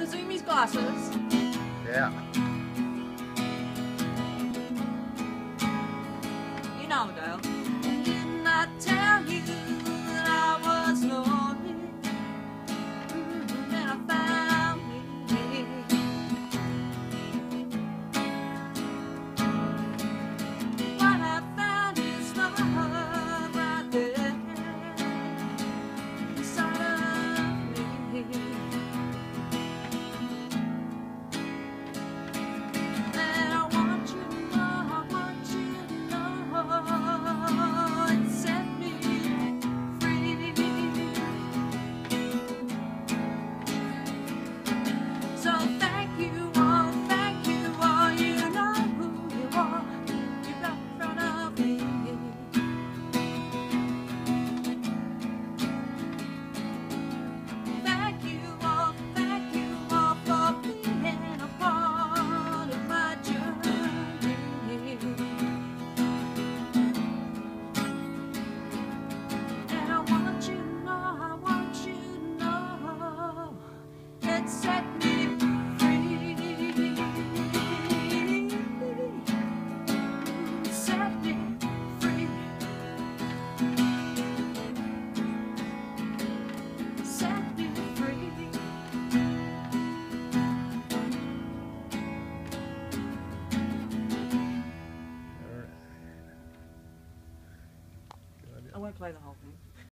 to Zoomies glasses. Yeah. You know I'm I won't play the whole thing.